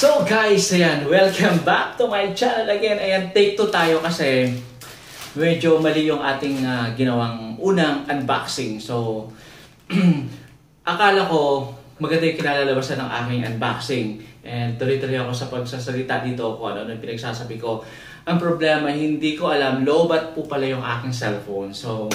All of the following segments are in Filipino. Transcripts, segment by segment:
So guys, ayan, welcome back to my channel again. Ayan, take two tayo kasi medyo mali yung ating uh, ginawang unang unboxing. So, akala ko maganda yung kinalalabasan ng aking unboxing. And tuloy-tuloy ako sa pagsasalita dito kung ano yung pinagsasabi ko. Ang problema, hindi ko alam, lobat po pala yung aking cellphone. So,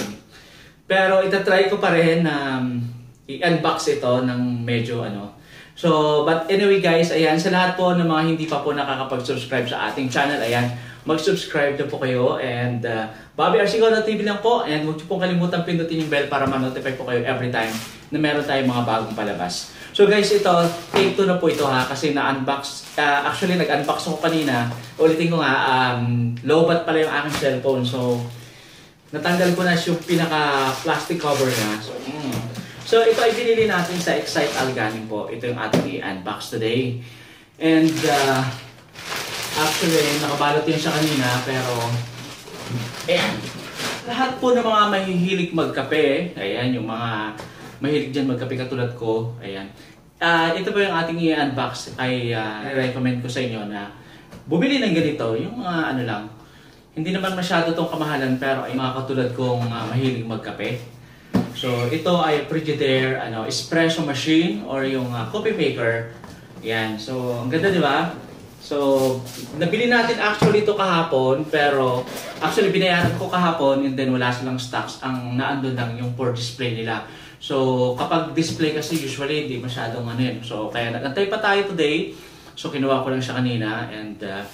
pero itatry ko pa rin na um, i-unbox ito ng medyo ano, So, but anyway guys, ayan, sa lahat po ng mga hindi pa po nakakapag-subscribe sa ating channel, ayan, mag-subscribe na po kayo and uh, Bobby Arsigaw na TV lang po and huwag po kalimutan pindutin yung bell para ma-notify po kayo every time na meron tayong mga bagong palabas. So guys, ito, take 2 na po ito ha kasi na-unbox, uh, actually nag-unbox ako kanina, ulitin ko nga, um, low-bat pala yung aking cellphone so natanggal ko na yung pinaka-plastic cover niya. So, mm, So ito ay binili natin sa Excite Alganin po. Ito yung ating i-unbox today. And uh, actually, nakabalot yun siya kanina pero ayan. Lahat po ng mga mahihilig magkape, ayan, yung mga mahilig dyan magkape katulad ko, ayan. Uh, ito po yung ating i-unbox ay uh, recommend ko sa inyo na bumili ng ganito, yung mga ano lang, hindi naman masyado tong kamahalan pero ay mga katulad kong uh, mahilig magkape. So, ito ay Frigidaire ano, espresso machine or yung uh, coffee maker. Yan. So, ang ganda, di ba? So, nabili natin actually ito kahapon, pero actually binayaran ko kahapon and then wala silang stocks. Ang naandun lang yung for display nila. So, kapag display kasi usually hindi masyadong ano yun. So, kaya nagantay pa tayo today. So, kinuha ko lang siya kanina and uh,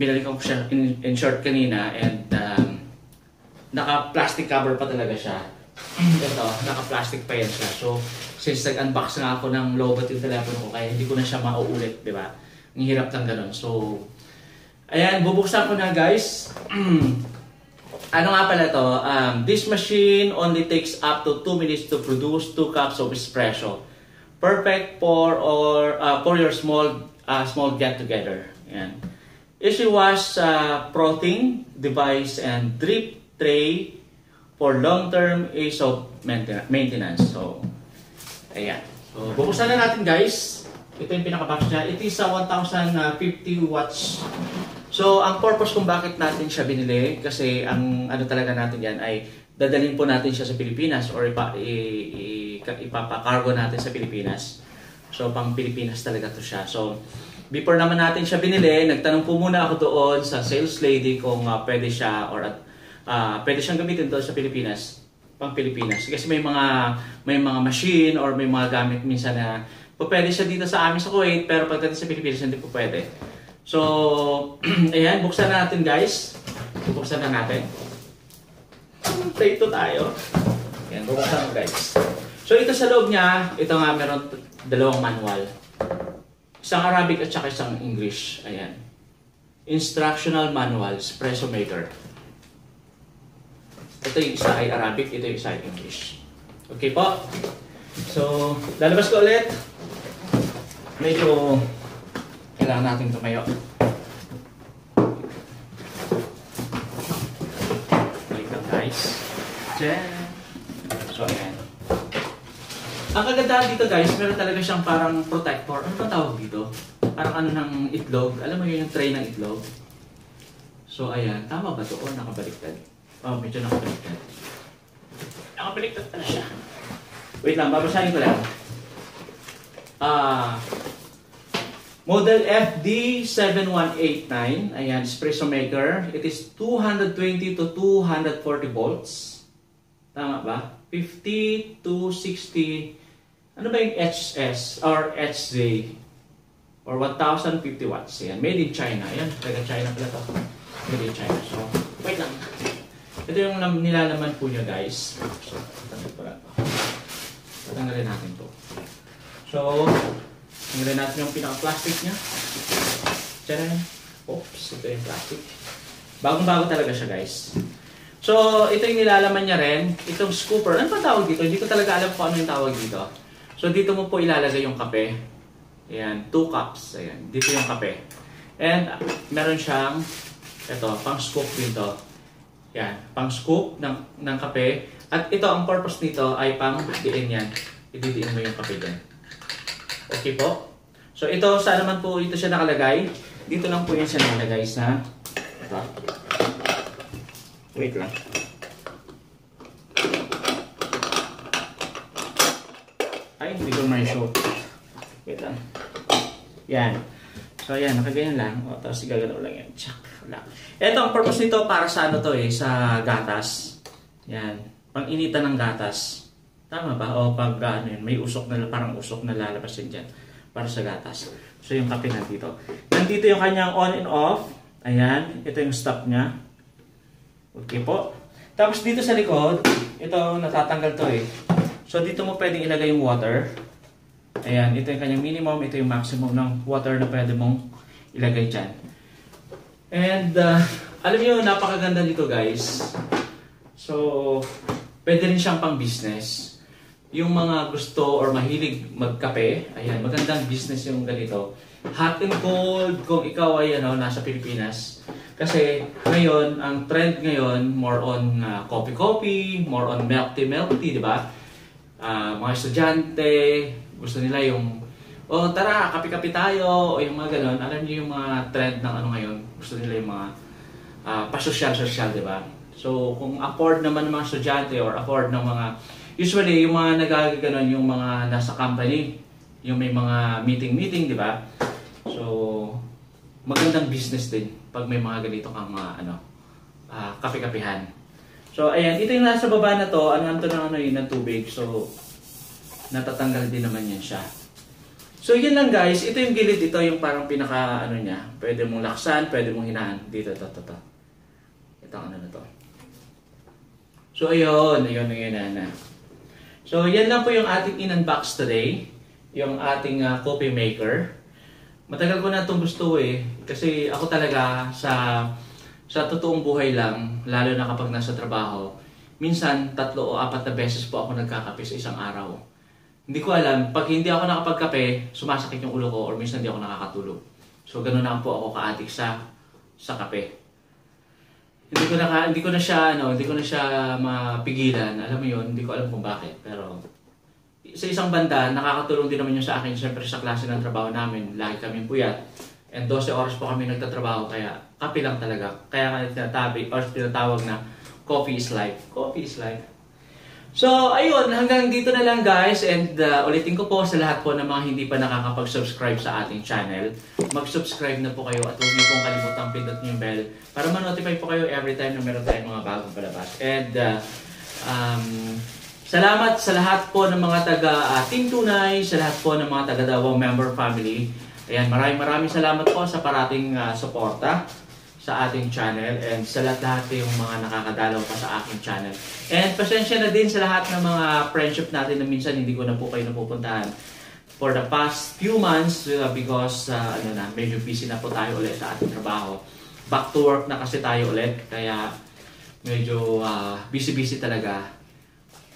binalik ko siya in, in short kanina and um, naka-plastic cover pa talaga siya. Ito, naka-plastic pa yan siya. So, since nag-unbox na ako ng lowbat yung telepono ko, kaya hindi ko na siya mauulit, di ba? Ang hirap ng ganun. So, ayan, bubuksan ko na guys. ano nga pala to? Um, this machine only takes up to 2 minutes to produce 2 cups of espresso. Perfect for or uh, for your small uh, small get together. Ayan. Easy wash uh, protein device and drip tray for long-term ease of maintenance. So, ayan. So, bubuksan na natin guys. Ito yung pinaka-box niya. It is a 1050 watts. So, ang purpose kung bakit natin siya binili, kasi ang ano talaga natin yan ay dadalhin po natin siya sa Pilipinas or ipa, i, i, ipapakargo natin sa Pilipinas. So, pang Pilipinas talaga to siya. So, before naman natin siya binili, nagtanong po muna ako doon sa sales lady kung uh, pwede siya or at uh, pwede siyang gamitin doon sa Pilipinas, pang Pilipinas. Kasi may mga may mga machine or may mga gamit minsan na po pwede siya dito sa amin sa Kuwait, pero pagdating sa Pilipinas hindi po pwede. So, ayan, buksan na natin guys. Buksan na natin. Take to tayo. Ayan, buksan guys. So, ito sa loob niya, ito nga meron dalawang manual. Isang Arabic at saka isang English. Ayan. Instructional manual, espresso maker. Ito yung isa ay Arabic, ito yung isa ay English. Okay po? So, lalabas ko ulit. Medyo kailangan natin tumayo. Balik lang guys. Diyan. So, ayan. Ang kagandahan dito guys, meron talaga siyang parang protector. Ano ba tawag dito? Parang ano ng itlog. Alam mo yun yung tray ng itlog? So, ayan. Tama ba ito? O nakabaliktad? Oh, medyo nakabaliktad. Nakabaliktad pala siya. Wait lang, babasahin ko lang. Ah, uh, Model FD7189, ayan, espresso maker. It is 220 to 240 volts. Tama ba? 50 to 60, ano ba yung HS or HZ? Or 1050 watts. Ayan, made in China. Ayan, taga China pala to. Made in China. So, wait lang. Ito yung nilalaman po niya guys. Tatanggal pala natin to. So, tanggalin natin yung pinaka-plastic niya. Tcharan! Oops, ito yung plastic. Bagong-bago talaga siya guys. So, ito yung nilalaman niya rin. Itong scooper. Ano pa tawag dito? Hindi ko talaga alam kung ano yung tawag dito. So, dito mo po ilalagay yung kape. Ayan, 2 cups. Ayan, dito yung kape. And, meron siyang, ito, pang scoop dito. Yan, pang scoop ng, ng kape. At ito, ang purpose nito ay pang diin yan. Ididiin mo yung kape dyan. Okay po? So, ito, saan naman po ito siya nakalagay? Dito lang po yan siya nakalagay sa... Ito. Wait lang. Ay, hindi ko may show. Wait lang. Yan. So, yan. Nakaganyan lang. O, tapos gagalaw lang yan. Tsak. Wala. Ito, ang purpose nito para sa ano to eh, sa gatas. Yan. Pang-initan ng gatas. Tama ba? O pag ano yun, may usok na, parang usok na lalabas yun dyan. Para sa gatas. So, yung kape nandito. Nandito yung kanyang on and off. Ayan. Ito yung stop niya. Okay po. Tapos dito sa likod, ito natatanggal to eh. So dito mo pwedeng ilagay yung water. Ayan, ito yung kanyang minimum, ito yung maximum ng water na pwede mong ilagay dyan. And uh, alam niyo, napakaganda dito guys. So, pwede rin siyang pang business. Yung mga gusto or mahilig magkape, ayan, magandang business yung ganito. Hot and cold, kung ikaw ay ano, nasa Pilipinas, kasi ngayon, ang trend ngayon, more on uh, coffee-coffee, more on milk tea, milk tea, di ba? Uh, mga estudyante, gusto nila yung, oh tara, kape-kape tayo, o yung mga ganon. Alam niyo yung mga trend ng ano ngayon, gusto nila yung mga uh, pasosyal-sosyal, di ba? So, kung afford naman ng mga estudyante or afford ng mga, usually, yung mga nagagaganon, yung mga nasa company, yung may mga meeting-meeting, di ba? So, magandang business din pag may mga ganito kang mga ano, uh, kape-kapehan. So, ayan, ito yung nasa baba na to, ano to ng ano yun, ng tubig. So, natatanggal din naman yan siya. So, yun lang guys. Ito yung gilid, ito yung parang pinaka, ano niya. Pwede mong laksan, pwede mong hinaan. Dito, to, to, to. Ito ano na to. So, ayun, ayun, ayun, na. So, yan lang po yung ating in-unbox today. Yung ating uh, coffee maker. Matagal ko na itong gusto eh. Kasi ako talaga sa sa totoong buhay lang, lalo na kapag nasa trabaho, minsan tatlo o apat na beses po ako nagkakape sa isang araw. Hindi ko alam, pag hindi ako nakapagkape, sumasakit yung ulo ko or minsan hindi ako nakakatulog. So ganoon na po ako kaadik sa sa kape. Hindi ko na hindi ko na siya ano, hindi ko na siya mapigilan. Alam mo 'yon, hindi ko alam kung bakit, pero sa isang banda, nakakatulong din naman yun sa akin, syempre sa klase ng trabaho namin, lagi kaming puyat. And 12 oras po kami nagtatrabaho, kaya kape lang talaga. Kaya nga tinatabi, or tinatawag na coffee is life. Coffee is life. So, ayun, hanggang dito na lang guys. And uh, ulitin ko po sa lahat po ng mga hindi pa nakakapag-subscribe sa ating channel. Mag-subscribe na po kayo at huwag niyo pong kalimutang pindot yung bell para ma-notify po kayo every time na meron tayong mga bagong palabas. And uh, um, Salamat sa lahat po ng mga taga uh, Team Tunay, sa lahat po ng mga taga Davao member family. Ayan, maraming maraming salamat po sa parating uh, suporta sa ating channel and sa lahat-lahat mga nakakadalaw pa sa aking channel. And pasensya na din sa lahat ng mga friendship natin na minsan hindi ko na po kayo napupuntahan for the past few months uh, because uh, ano na, medyo busy na po tayo ulit sa ating trabaho. Back to work na kasi tayo ulit kaya medyo uh, busy-busy talaga.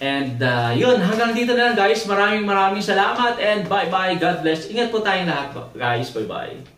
And uh, yun, hanggang dito na lang guys. Maraming maraming salamat and bye-bye. God bless. Ingat po tayong lahat guys. Bye-bye.